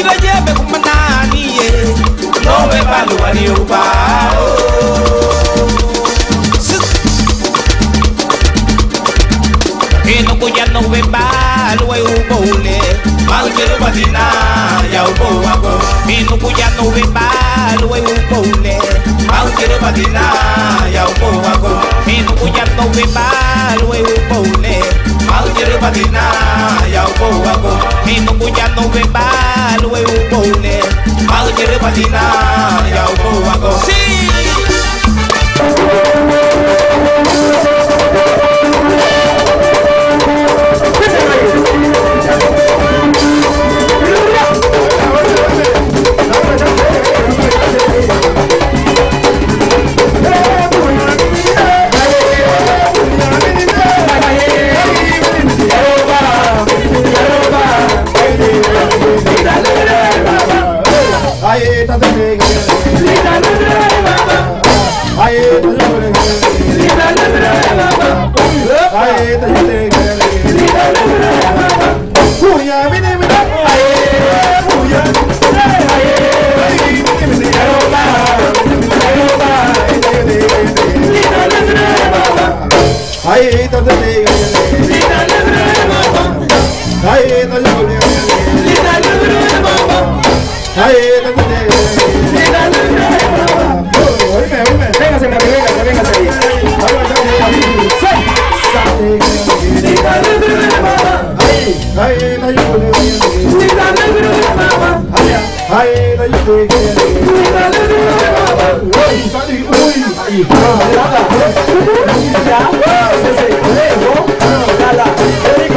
ibejebe kumananiye oh. nowe baluwaniyokuba enokuya nowe baluwayubole malujelobatina yaubowakoa mi nuku ya no ve mal, we un pole, quiere patina, ya un poco bajo, mi nuku ya no ve mal, we un pole, quiere patina, ya un poco bajo, mi nuku ya no ve mal, we un pole, quiere patina, ya un poco bajo, sí. Hey, Aye, na you do it. We da na you do it, Baba. Aye, na you do it. We da na you do it, Baba. Oi, sabe o oi? Aí, nada. Nada. Você se levou? Nada.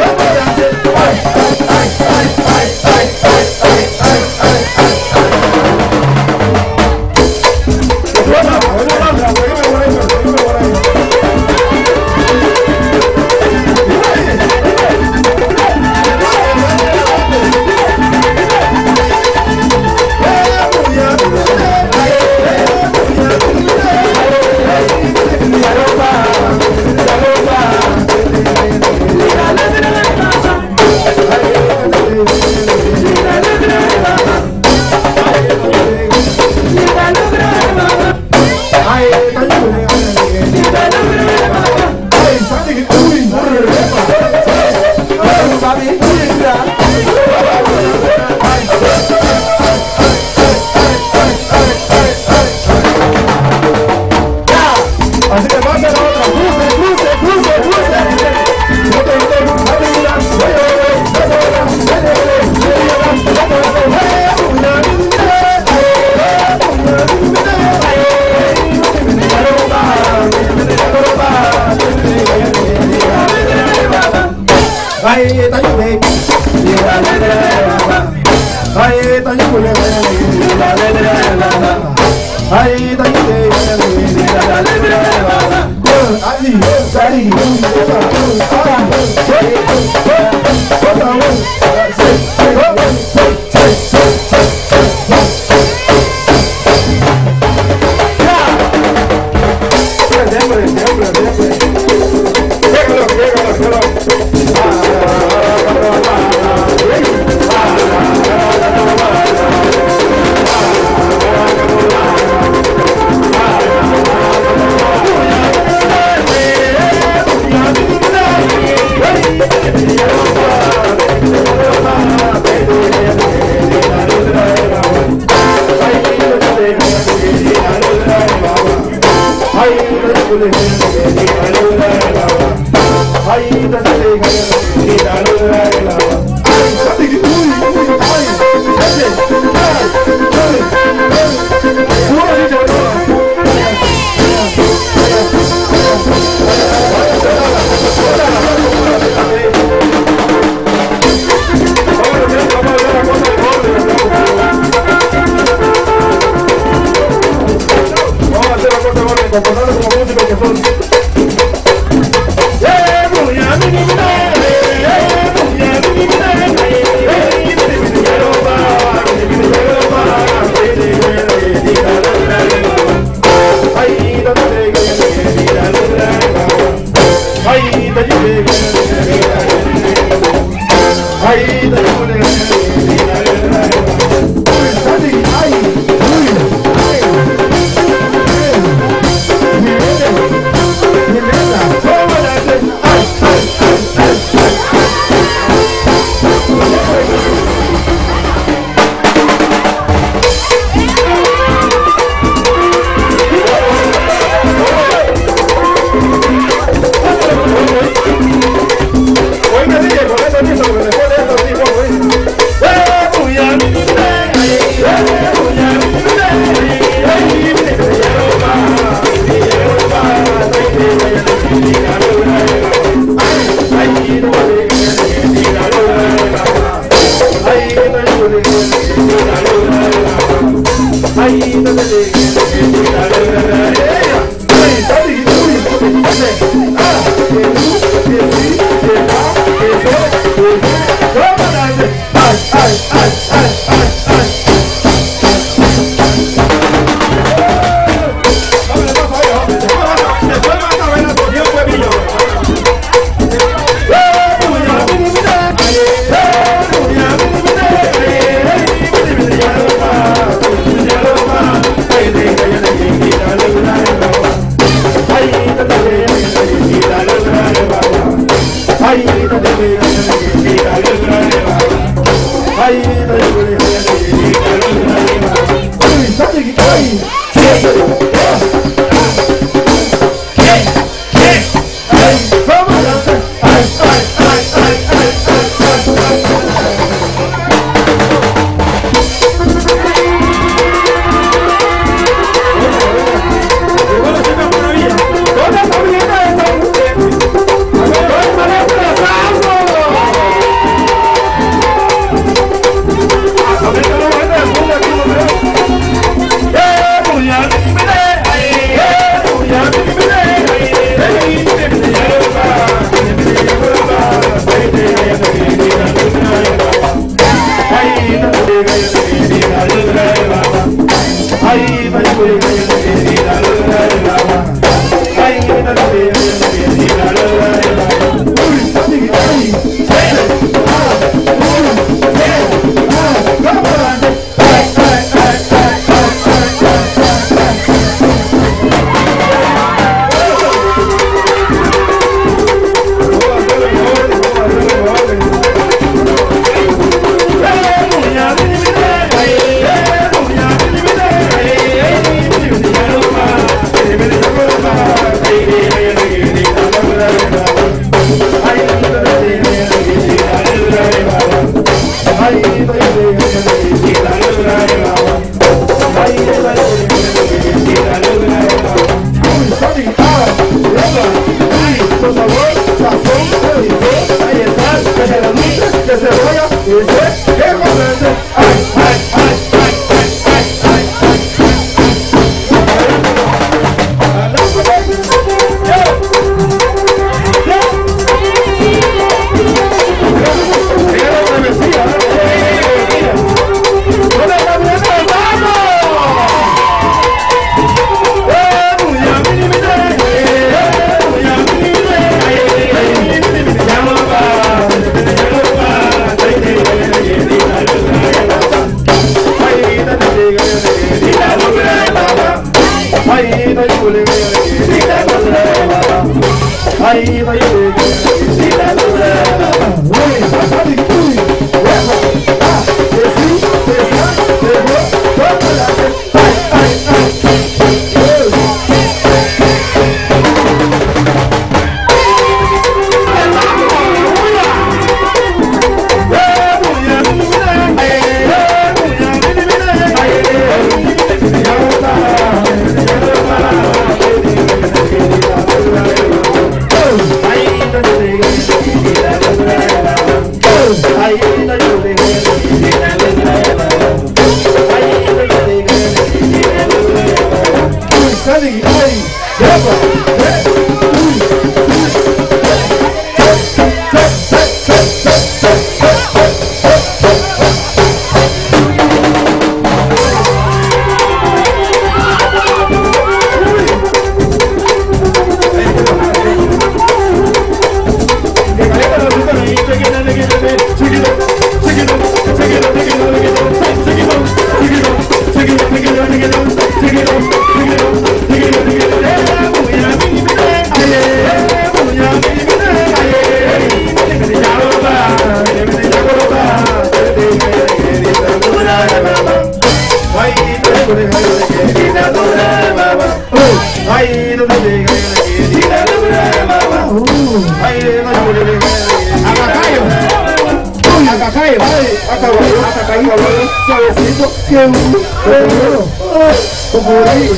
Thank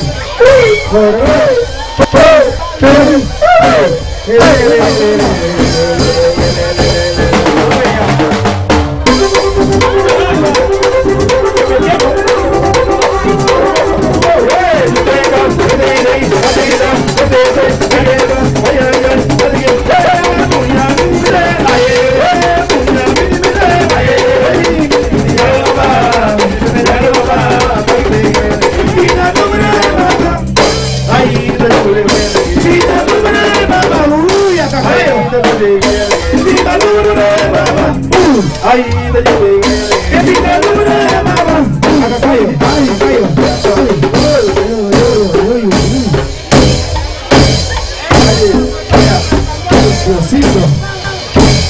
you.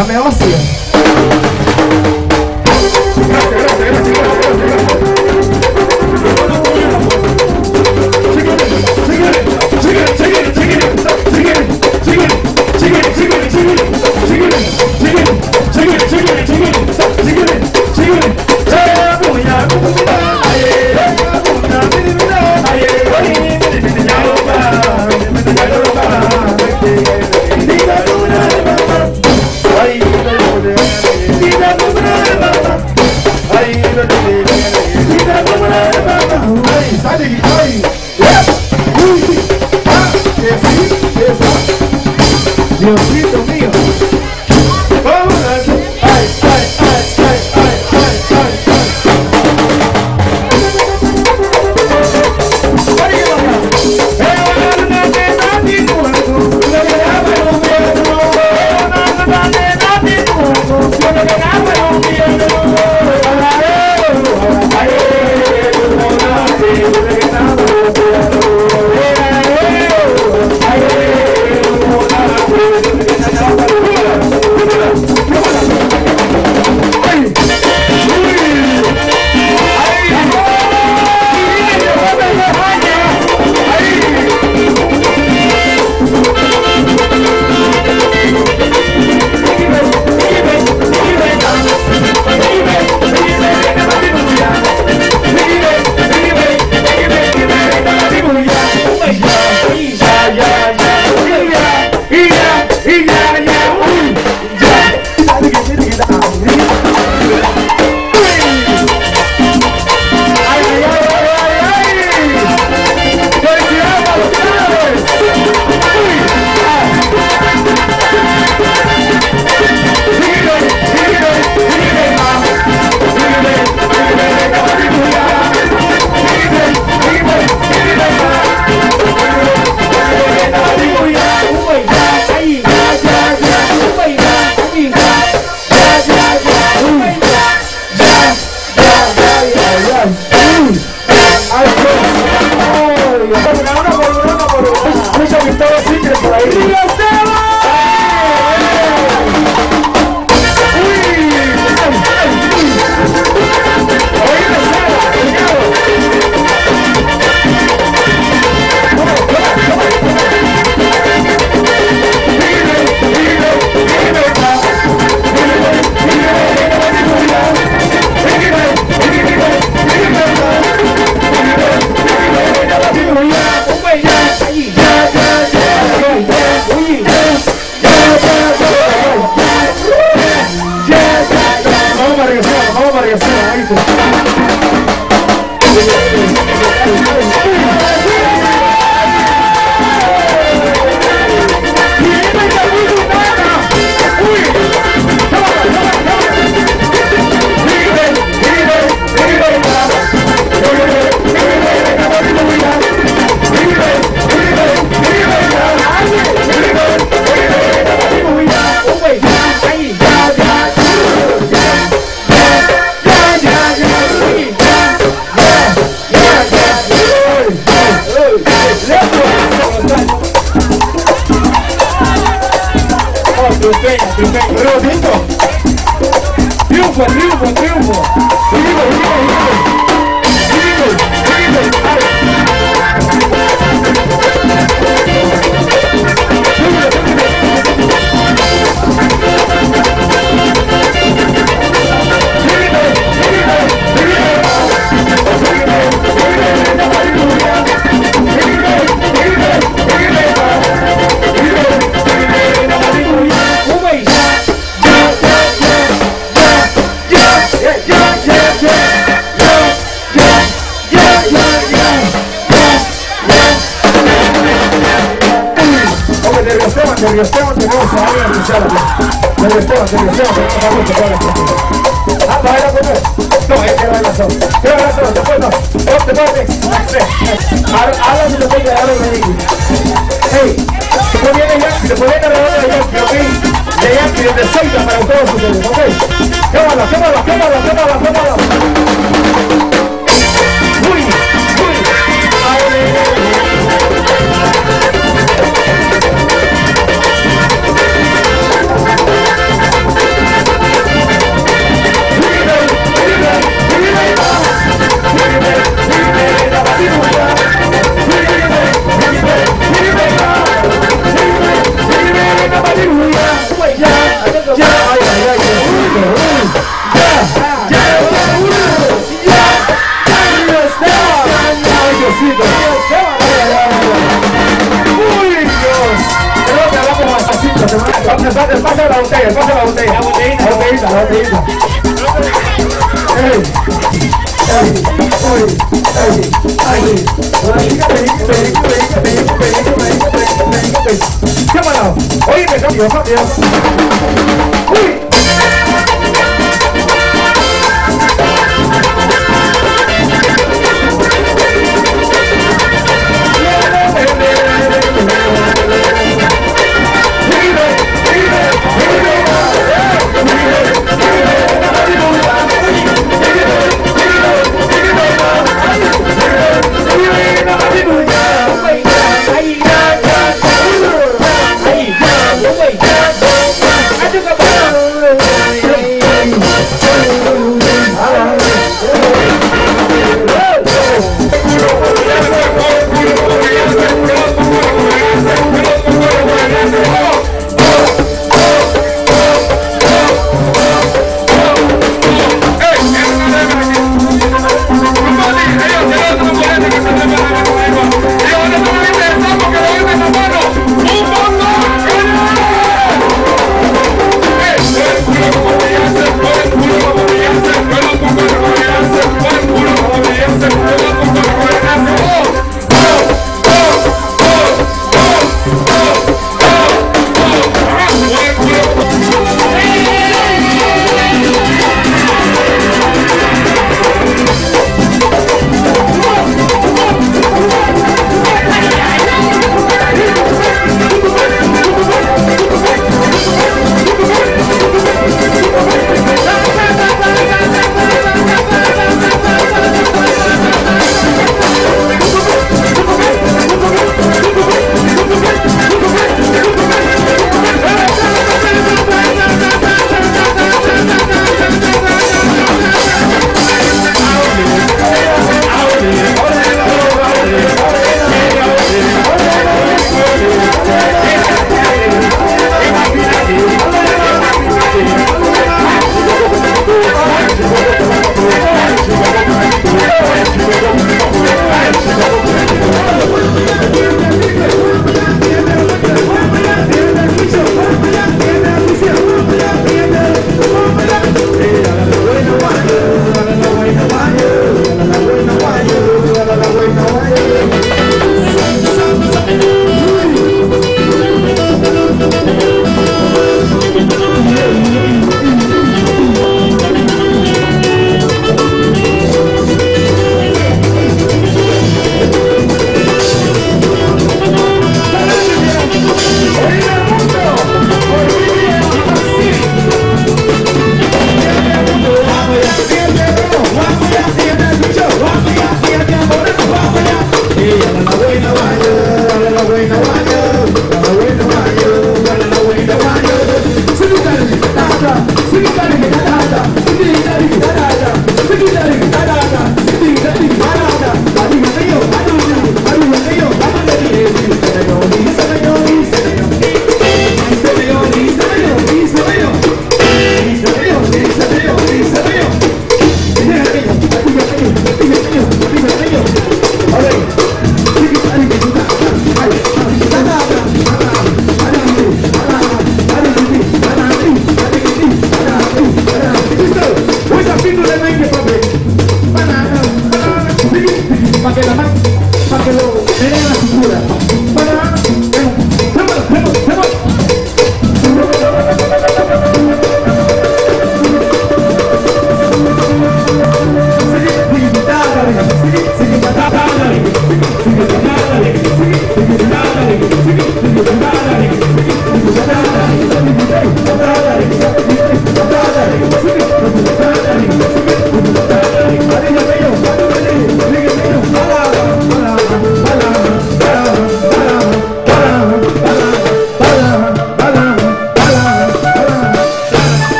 Dá melhor Cámara, oye, me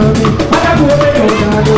mi. Pátákó wo bẹ́ẹ̀ ni ọ̀gá ló.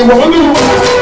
Ìwọ̀n ló ń wọ̀.